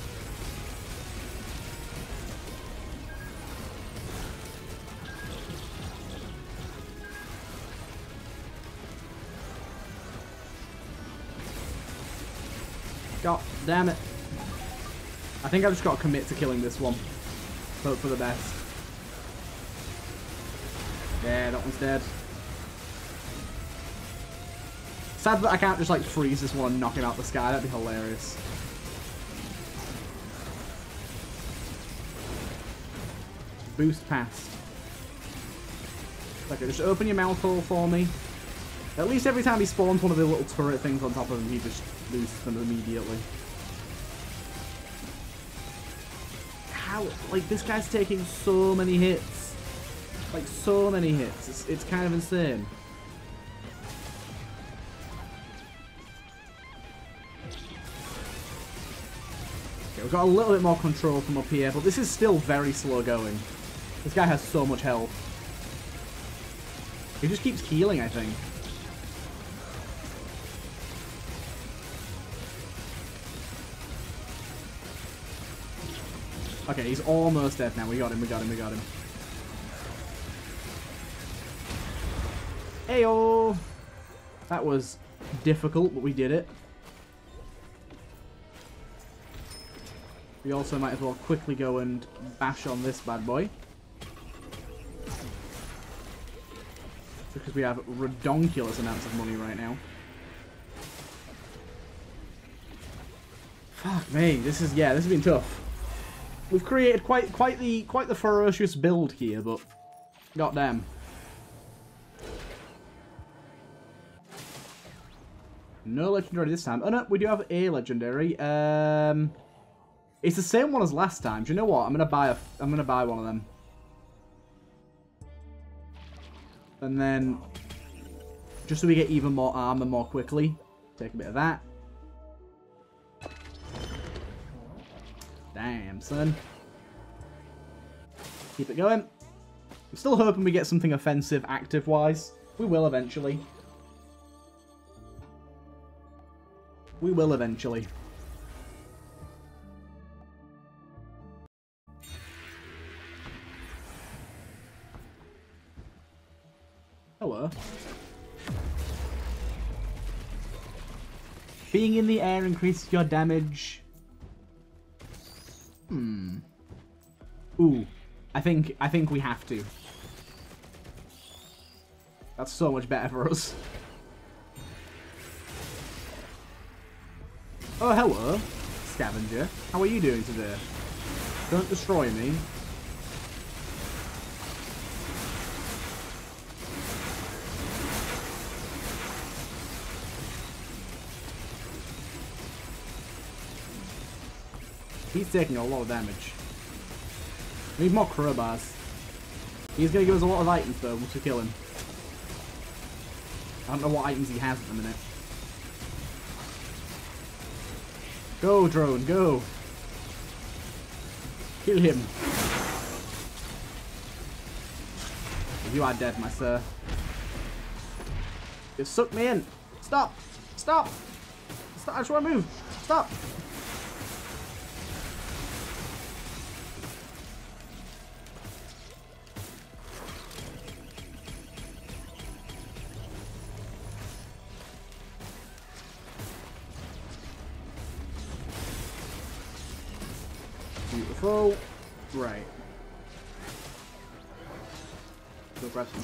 S1: God damn it. I think I've just got to commit to killing this one. Hope for the best. Yeah, that one's dead. Sad that I can't just like freeze this one and knock him out the sky. That'd be hilarious. Boost past. Okay, just open your mouth hole for me. At least every time he spawns one of the little turret things on top of him, he just loses them immediately. How? Like, this guy's taking so many hits. Like, so many hits. It's, it's kind of insane. Okay, we've got a little bit more control from up here, but this is still very slow going. This guy has so much health. He just keeps healing, I think. Okay, he's almost dead now. We got him, we got him, we got him. Heyo! That was difficult, but we did it. We also might as well quickly go and bash on this bad boy. Because we have redonkulous amounts of money right now. Fuck me, this is yeah, this has been tough. We've created quite quite the quite the ferocious build here, but goddamn. No legendary this time. Oh no, we do have a legendary. Um, it's the same one as last time. Do you know what? I'm gonna buy a. I'm gonna buy one of them. And then, just so we get even more armor more quickly, take a bit of that. Damn, son. Keep it going. I'm still hoping we get something offensive active-wise. We will eventually. We will eventually. Hello. Being in the air increases your damage. Hmm. Ooh. I think I think we have to. That's so much better for us. Oh, hello, scavenger. How are you doing today? Don't destroy me. He's taking a lot of damage. We need more crowbars. He's going to give us a lot of items though we kill him. I don't know what items he has at the minute. Go, drone, go. Kill him. You are dead, my sir. You suck me in. Stop. Stop. Stop. I just want to move. Stop.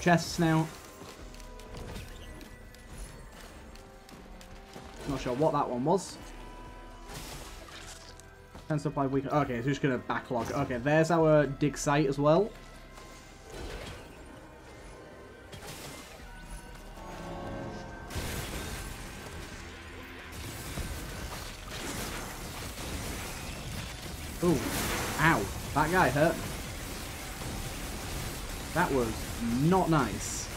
S1: Chests now. Not sure what that one was. And supply week. Okay, so just gonna backlog. Okay, there's our dig site as well. Ooh. Ow. That guy hurt. That was not nice.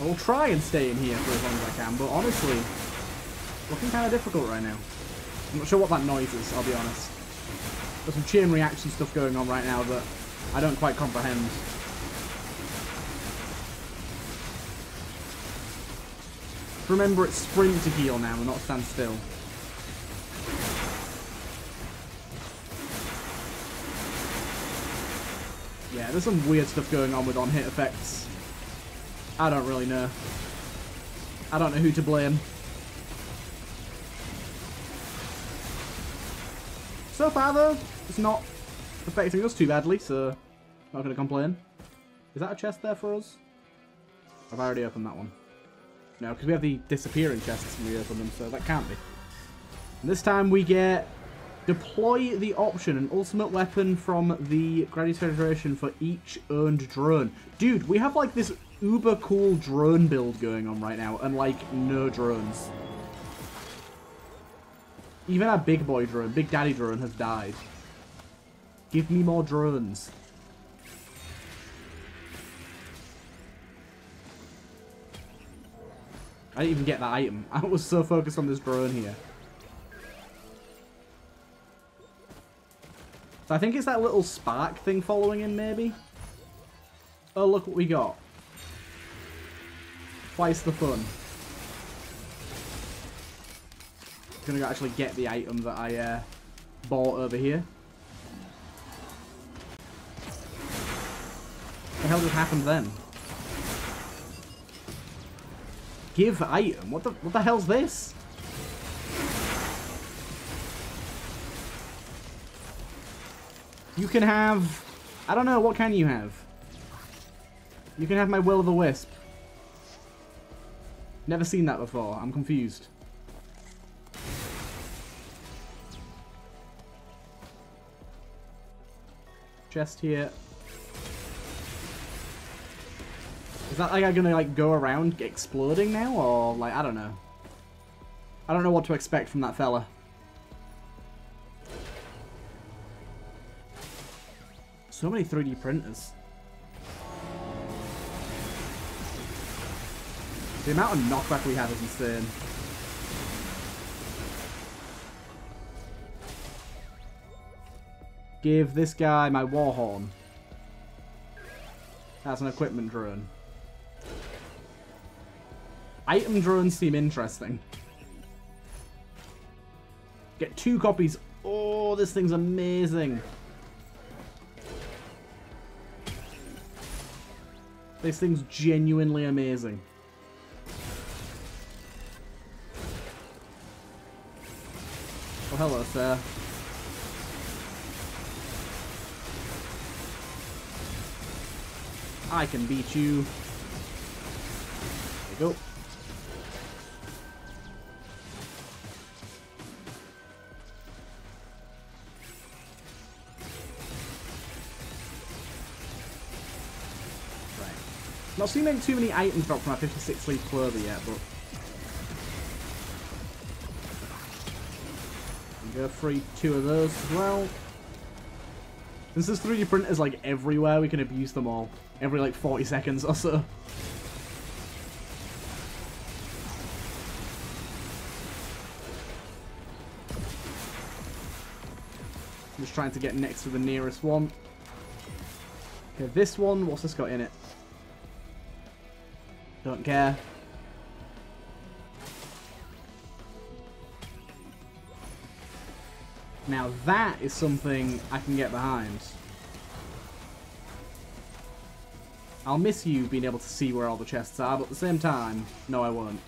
S1: I will try and stay in here for as long as I can, but honestly, looking kind of difficult right now. I'm not sure what that noise is, I'll be honest. There's some chain reaction stuff going on right now that I don't quite comprehend. Remember, it's sprint to heal now and not stand still. There's some weird stuff going on with on-hit effects. I don't really know. I don't know who to blame. So far, though, it's not affecting us too badly, so not going to complain. Is that a chest there for us? I've already opened that one. No, because we have the disappearing chests when we open them, so that can't be. And this time we get deploy the option, an ultimate weapon from the Gradius Federation for each earned drone. Dude, we have like this uber cool drone build going on right now, and like no drones. Even our big boy drone, Big Daddy drone has died. Give me more drones. I didn't even get that item. I was so focused on this drone here. So I think it's that little spark thing following him, maybe? Oh, look what we got. Twice the fun. Gonna actually get the item that I uh, bought over here. The hell just happened then? Give item? What the what the hell's this? You can have... I don't know, what can you have? You can have my Will-o'-the-Wisp. Never seen that before. I'm confused. Chest here. Is that like I'm gonna like go around exploding now or like I don't know. I don't know what to expect from that fella. So many 3D printers. The amount of knockback we have is insane. Give this guy my Warhorn. That's an equipment drone. Item drones seem interesting. Get two copies. Oh, this thing's amazing. This thing's genuinely amazing. Oh, hello, sir. I can beat you. There you go. Not seeing too many items drop from my 56 leaf clover yet, but... Go free two of those as well. Since there's 3D printers like everywhere, we can abuse them all. Every like 40 seconds or so. I'm just trying to get next to the nearest one. Okay, this one, what's this got in it? Don't care. Now that is something I can get behind. I'll miss you being able to see where all the chests are, but at the same time, no I won't.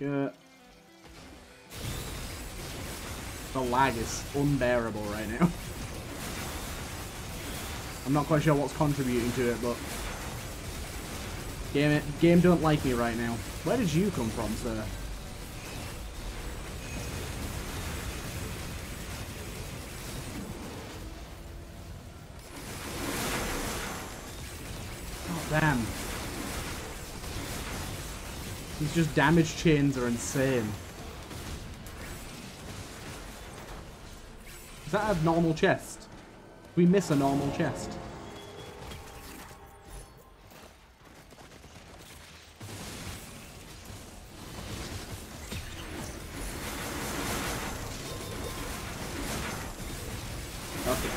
S1: Good. The lag is unbearable right now. I'm not quite sure what's contributing to it, but... Game it. Game don't like me right now. Where did you come from, sir? Oh, damn. These just damage chains are insane. Is that a normal chest? We miss a normal chest. Okay.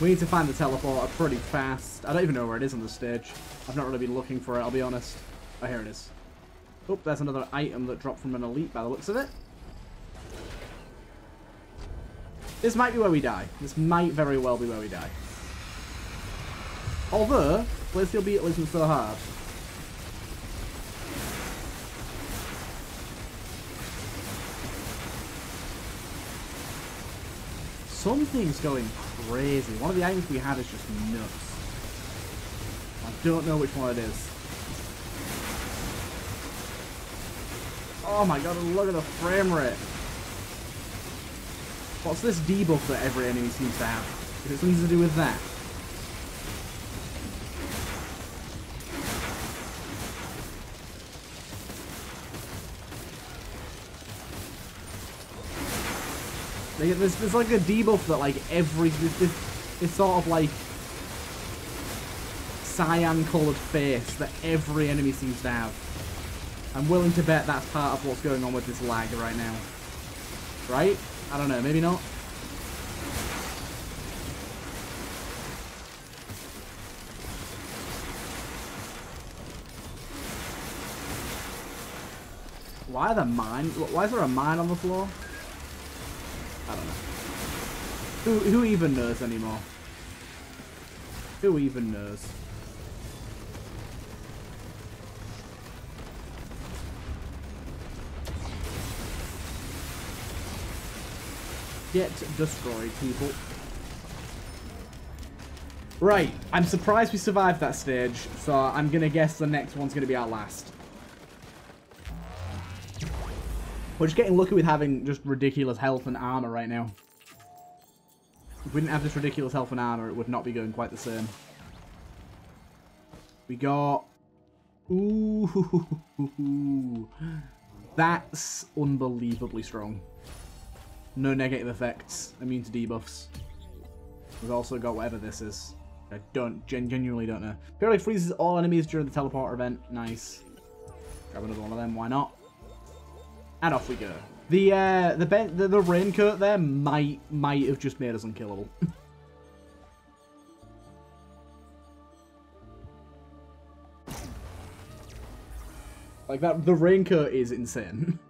S1: We need to find the teleporter pretty fast. I don't even know where it is on the stage. I've not really been looking for it, I'll be honest. Oh, here it is. Oh, there's another item that dropped from an elite by the looks of it. This might be where we die. This might very well be where we die. Although, Blissfield Beetle isn't so hard. Something's going crazy. One of the items we had is just nuts. I don't know which one it is. Oh my god, look at the frame rate. What's this debuff that every enemy seems to have? Is it something to do with that? There's, there's like a debuff that like every this, this, this sort of like cyan coloured face that every enemy seems to have. I'm willing to bet that's part of what's going on with this lag right now. Right? I don't know, maybe not. Why the mine? Why is there a mine on the floor? I don't know. Who, who even knows anymore? Who even knows? Get destroyed, people. Right, I'm surprised we survived that stage, so I'm gonna guess the next one's gonna be our last. We're just getting lucky with having just ridiculous health and armor right now. If we didn't have this ridiculous health and armor, it would not be going quite the same. We got... Ooh, that's unbelievably strong. No negative effects, immune to debuffs. We've also got whatever this is. I don't, gen genuinely don't know. Apparently freezes all enemies during the teleporter event. Nice. Grab another one of them, why not? And off we go. The uh, the, the the raincoat there might might have just made us unkillable. like that, the raincoat is insane.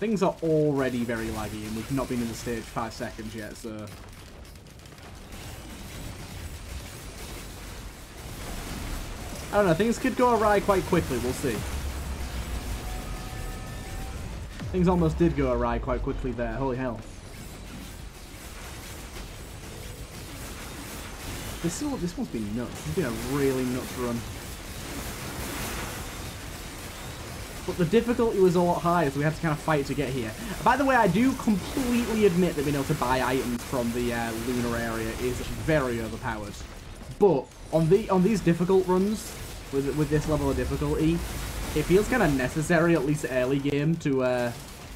S1: Things are already very laggy, and we've not been in the stage five seconds yet, so... I don't know, things could go awry quite quickly, we'll see. Things almost did go awry quite quickly there, holy hell. This, is, this one's been nuts. Has been a really nuts run. But the difficulty was a lot higher, so we had to kind of fight to get here. By the way, I do completely admit that being able to buy items from the uh, lunar area is very overpowered. But on the on these difficult runs, with with this level of difficulty, it feels kind of necessary, at least early game, to uh,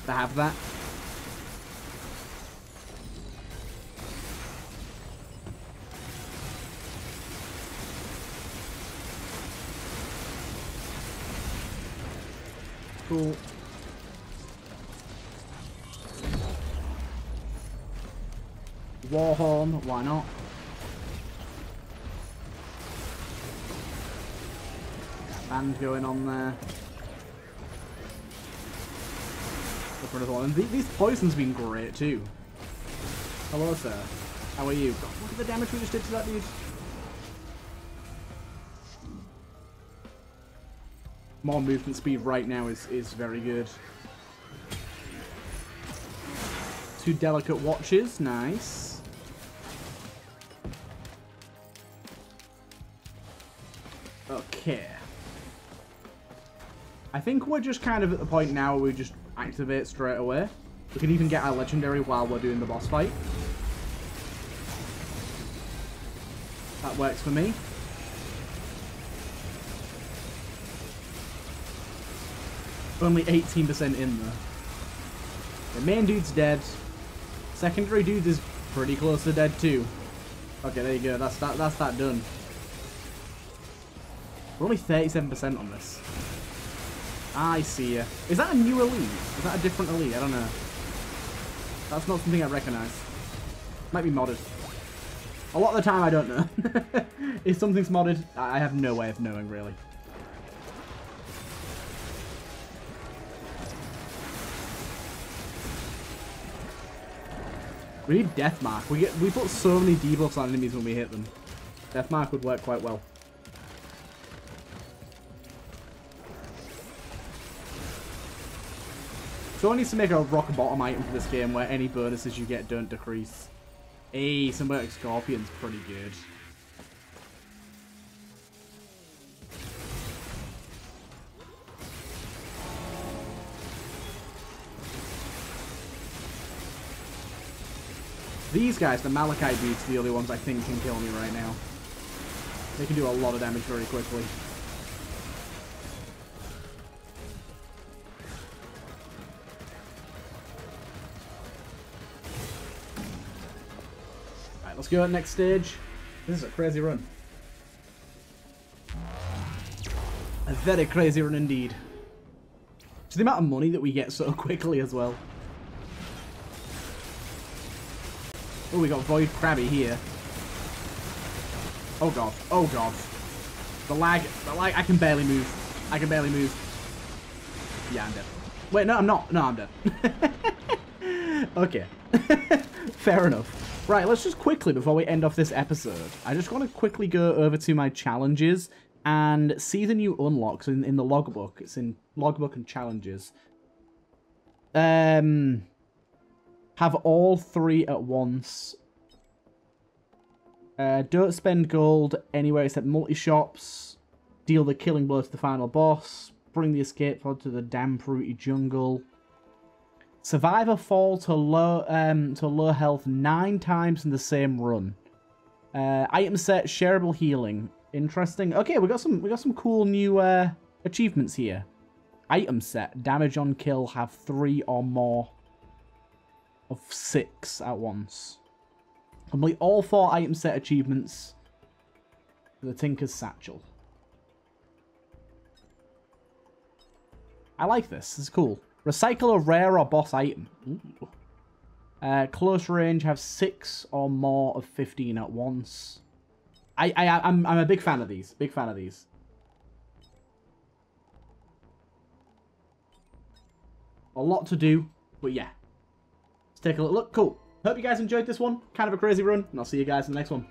S1: to have that. Cool. Warhorn, why not? Band going on there. for another one. And these poisons been great too. Hello, sir. How are you? God, look at the damage we just did to that dude. More movement speed right now is, is very good. Two delicate watches, nice. Okay. I think we're just kind of at the point now where we just activate straight away. We can even get our legendary while we're doing the boss fight. That works for me. Only 18% in there. The main dude's dead. Secondary dude is pretty close to dead too. Okay, there you go. That's that. That's that done. We're only 37% on this. I see ya. Is that a new elite? Is that a different elite? I don't know. That's not something I recognise. Might be modded. A lot of the time I don't know. if something's modded, I have no way of knowing really. We need Deathmark. We get we put so many debuffs on enemies when we hit them. Deathmark would work quite well. Someone needs to make a rock bottom item for this game where any bonuses you get don't decrease. Hey, Symbiotic Scorpion's pretty good. These guys, the Malachite dudes, the only ones I think can kill me right now. They can do a lot of damage very quickly. Alright, let's go to the next stage. This is a crazy run. A very crazy run indeed. To the amount of money that we get so quickly as well. Oh, we got Void Krabby here. Oh god. Oh god. The lag. The lag. I can barely move. I can barely move. Yeah, I'm dead. Wait, no, I'm not. No, I'm dead. okay. Fair enough. Right, let's just quickly, before we end off this episode, I just want to quickly go over to my challenges and see the new unlocks in, in the logbook. It's in logbook and challenges. Um, have all three at once. Uh, don't spend gold anywhere except multi-shops. Deal the killing blow to the final boss. Bring the escape pod to the damn fruity jungle. Survive a fall to low um to low health nine times in the same run. Uh, item set shareable healing. Interesting. Okay, we got some we got some cool new uh, achievements here. Item set damage on kill have three or more of six at once. Complete all four item set achievements for the Tinker's Satchel. I like this. This is cool. Recycle a rare or boss item. Uh, close range have six or more of 15 at once. I, I, I'm, I'm a big fan of these. Big fan of these. A lot to do, but yeah. Take a look. Cool. Hope you guys enjoyed this one. Kind of a crazy run, and I'll see you guys in the next one.